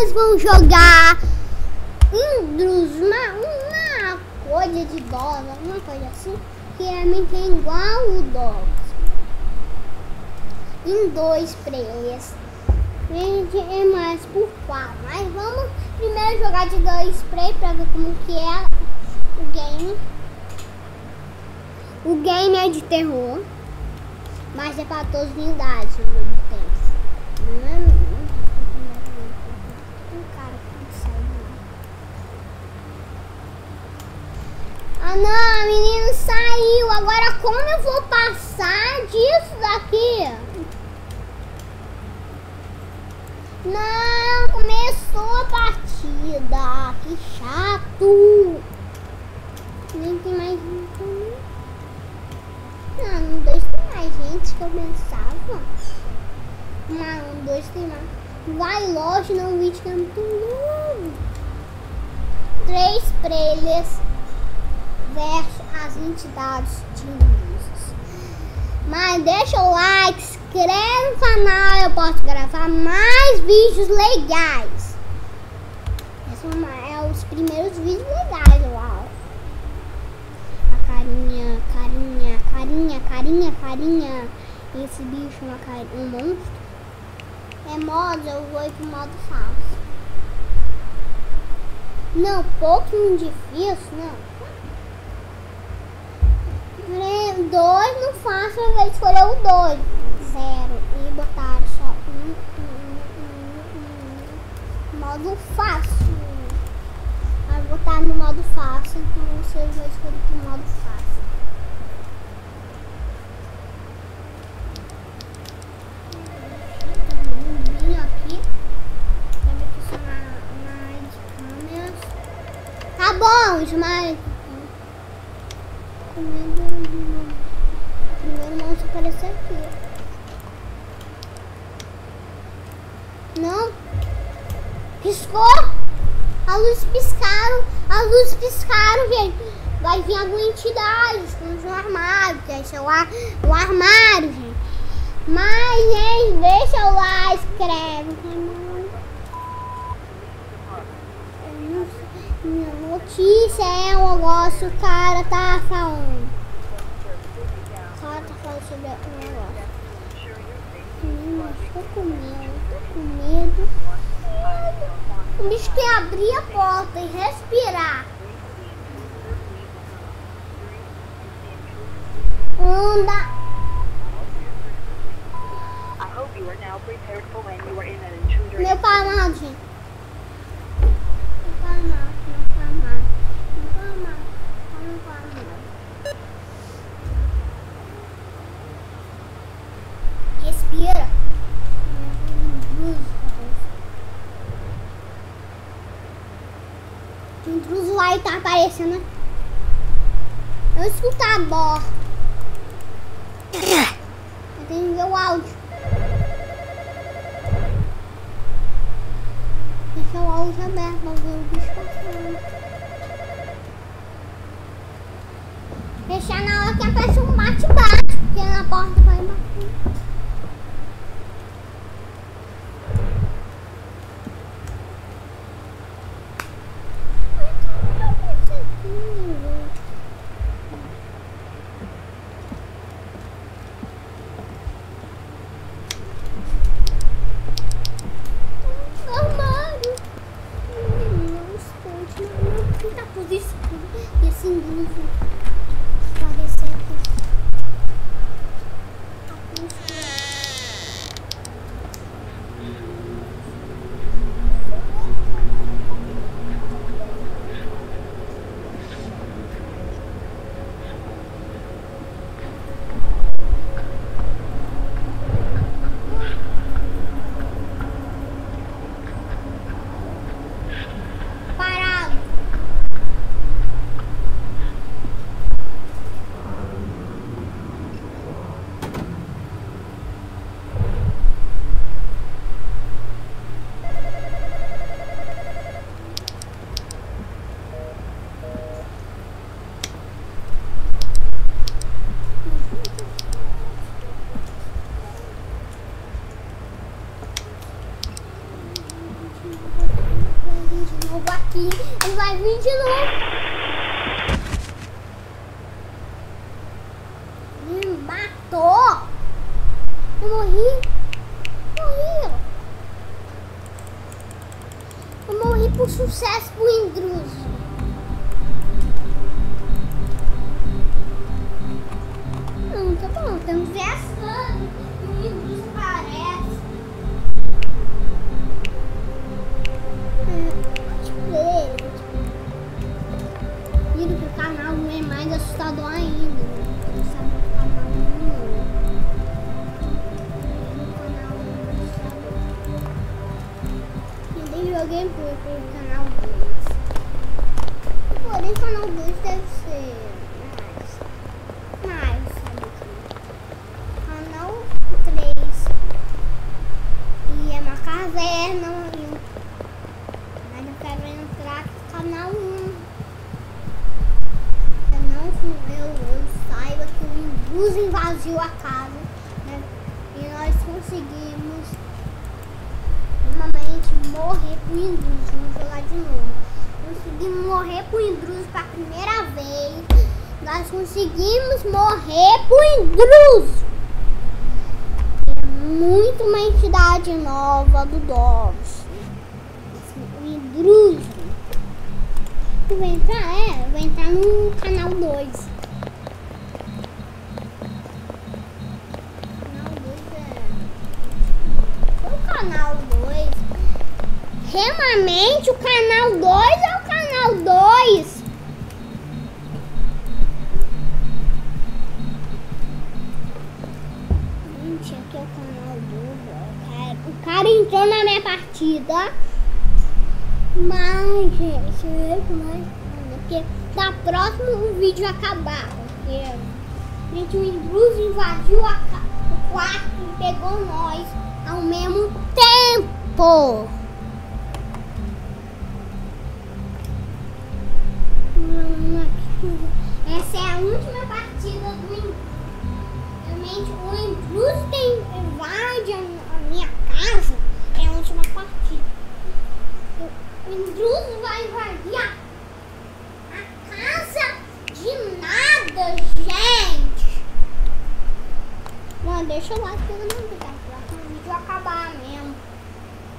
nós vamos jogar Indrus, uma, uma coisa de dólar, uma coisa assim, que que é igual o Dogs. Em dois players. Gente, é mais por quatro. Mas vamos primeiro jogar de dois play pra ver como que é o game. O game é de terror, mas é para todos os ao mesmo. Não é um cara que sai Não, o menino saiu. Agora como eu vou passar disso daqui? Não, começou a partida. Que chato. Nem tem mais um. Não, no dois tem mais gente que eu pensava. Não, no dois tem mais. Vai logo no vídeo que é muito novo. Três players versus as entidades de luzes. Mas deixa o like, se inscreve no canal, eu posso gravar mais vídeos legais. Esses são é os primeiros vídeos legais, uau. A carinha, carinha, carinha, carinha, carinha. Esse bicho, uma carinha, um monstro. É modo, eu vou ir pro modo fácil. Não, pouquinho difícil, não. Dois não fácil, eu escolher o dois. Zero. E botar só um, um, um, um modo fácil. Vai botar no modo fácil, então você vai escolher o modo fácil. aqui. Tá bom, Ismael. Comendo primeiro monstro aparecer aqui. Não. Piscou. A luz piscaram. A luz piscaram, gente. Vai vir alguma entidade no armário. Deixa o, ar, o armário, gente. Mas, gente, deixa lá, escreve. Minha notícia é um negócio, o cara tá falando. O cara tá falando sobre um negócio. Tô com medo, tô com medo. O bicho quer abrir a porta e respirar. Anda. Meu pai amado, gente meu pai amado. Meu pai amado. Meu pai amado. Respira. O intruso tá aparecendo. Eu escuto a bola. Eu tenho que ver o áudio. Deixa o áudio aberto pra ver o bicho passando. Deixar na hora que aparece um bate-bate, porque na porta vai bater. Armário. Não esconde, não. Quem tá tudo escuro e assim luz. Parecer aqui. Tá tudo escuro. aqui. Ele vai vir de novo. Me matou. Eu morri. Morri. Eu morri por sucesso ainda. Não sabe o canal é. O canal não assustador. Eu dei joguei por pro canal 2. Porém, canal 2 deve ser mais. Mais, sabe aqui. Canal 3. E é uma caverna. E um mas eu quero entrar no canal 1. Eu não eu, eu saiba que o intruso invadiu a casa. Né? E nós conseguimos normalmente morrer pro intruso. Vamos jogar de novo. Conseguimos morrer pro intruso pela primeira vez. Nós conseguimos morrer pro intruso. É muito uma entidade nova do Dovs o intruso. Vou entrar, é, vou entrar no canal 2. Canal 2. Realmente o canal 2 é o canal 2. Gente, aqui é o canal 2. O cara entrou na minha partida. Mas, gente, mas, porque da próxima o vídeo acabar. Porque, gente, o intruso invadiu a, o quarto e pegou nós ao mesmo tempo. Essa é a última partida do intruso. Realmente, o intruso que invade a, a minha casa é a última partida. O intruso vai invadir a, a casa de nada, gente. Não, deixa eu lá que eu não vou ficar o vídeo acabar mesmo.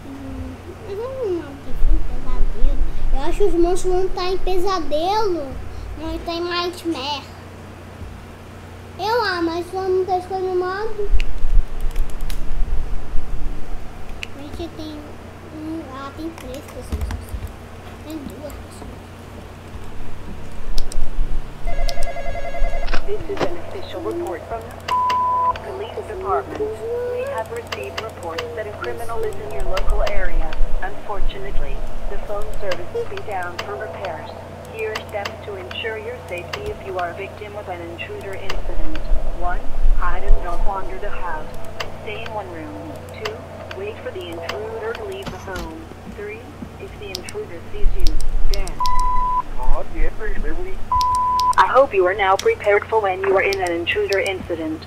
Hum, Mas eu não um pesadelo. Eu acho que os monstros vão estar em pesadelo. Não está em nightmare. Eu amo, mas vamos ter escolher no modo. A gente tem. Um, ah, tem três pessoas. Tem duas pessoas. This is an official report from department. We have received reports that a criminal is in your local area. Unfortunately, the phone service will be down for repairs. Here are steps to ensure your safety if you are a victim of an intruder incident. 1. Hide and don't wander the house. Stay in one room. 2. Wait for the intruder to leave the home. 3. If the intruder sees you, then. I hope you are now prepared for when you are in an intruder incident.